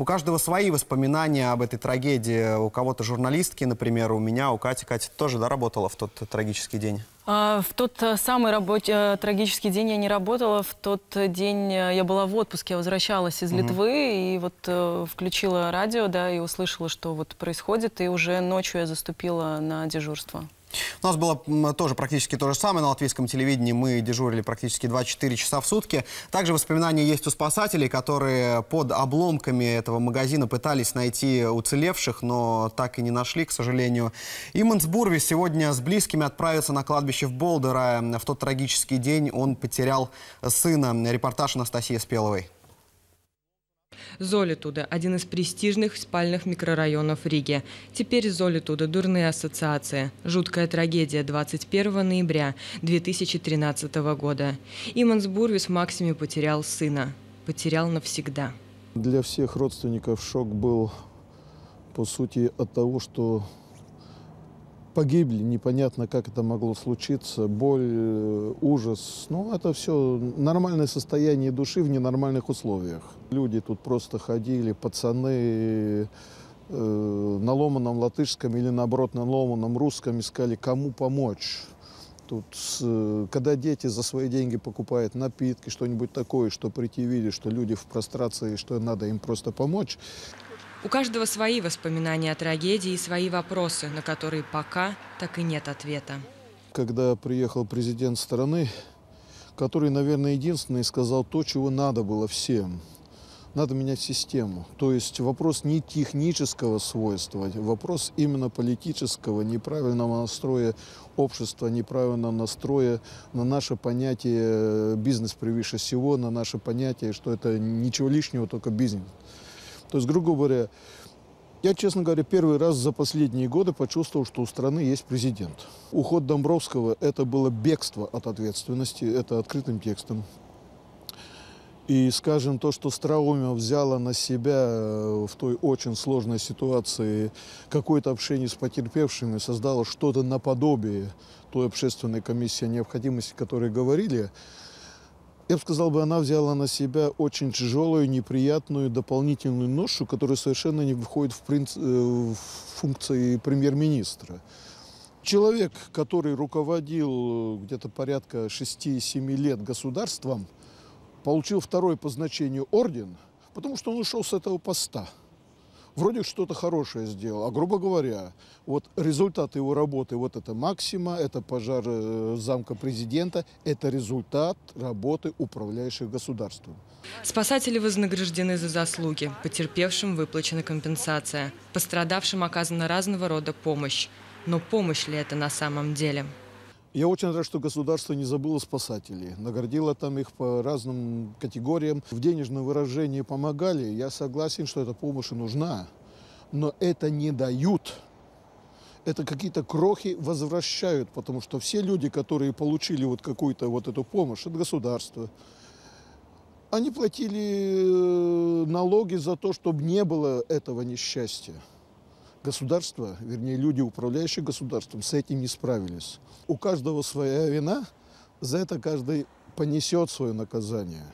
У каждого свои воспоминания об этой трагедии. У кого-то журналистки, например, у меня, у Кати. Катя тоже да, работала в тот трагический день? А, В тот э, самый рабоч- э, трагический день я не работала. В тот э, день я была в отпуске, я возвращалась из Литвы и вот э, включила радио, да, и услышала, что вот происходит, и уже ночью я заступила на дежурство. У нас было тоже практически то же самое на латвийском телевидении. Мы дежурили практически 24 часа в сутки. Также воспоминания есть у спасателей, которые под обломками этого магазина пытались найти уцелевших, но так и не нашли, к сожалению. Иманс Бурви сегодня с близкими отправится на кладбище в Болдера. В тот трагический день он потерял сына. Репортаж Анастасии Спеловой. Золитуда – один из престижных спальных микрорайонов Риги. Теперь Золитуда – дурные ассоциации. Жуткая трагедия 21 ноября 2013 года. Иманс Бурвис Максиме потерял сына. Потерял навсегда. Для всех родственников шок был, по сути, от того, что погибли, непонятно, как это могло случиться, боль, э, ужас. Ну, это все нормальное состояние души в ненормальных условиях. Люди тут просто ходили, пацаны, э, на ломаном латышском или, наоборот, на ломаном русском искали, кому помочь. Тут, э, когда дети за свои деньги покупают напитки, что-нибудь такое, что прийти видеть, что люди в прострации, что надо им просто помочь, У каждого свои воспоминания о трагедии и свои вопросы, на которые пока так и нет ответа. когда приехал президент страны, который, наверное, единственный сказал то, чего надо было всем. Надо менять систему. То есть вопрос не технического свойства, вопрос именно политического, неправильного настроя общества, неправильного настроя на наше понятие бизнес превыше всего, на наше понятие, что это ничего лишнего, только бизнес. То есть, грубо говоря, я, честно говоря, первый раз за последние годы почувствовал, что у страны есть президент. Уход Домбровского – это было бегство от ответственности, это открытым текстом. И, скажем, то, что Страумя взяла на себя э, в той очень сложной ситуации какое-то общение с потерпевшими, создала что-то наподобие той общественной комиссии о необходимости, о которой говорили, я бы сказал, бы, она взяла на себя очень тяжелую, неприятную дополнительную ношу, которая совершенно не входит в, принц- э, в функции премьер-министра. Человек, который руководил э, где-то порядка 6-7 лет государством, получил второй по значению орден, потому что он ушел с этого поста. Вроде что-то хорошее сделал, а грубо говоря, вот результат его работы, вот это Максима, это пожар э, замка президента, это результат работы управляющих государством. Спасатели вознаграждены за заслуги, потерпевшим выплачена компенсация, пострадавшим оказана разного рода помощь. Но помощь ли это на самом деле? Я очень рад, что государство не забыло спасателей, наградило там их по разным категориям. В денежном выражении помогали. Я согласен, что эта помощь и нужна, но это не дают. Это какие-то крохи возвращают, потому что все люди, которые получили вот какую-то вот эту помощь от государства, они платили э, налоги за то, чтобы не было этого несчастья. Государство, вернее, люди, управляющие государством, с этим не справились. У каждого своя вина, за это каждый понесет свое наказание.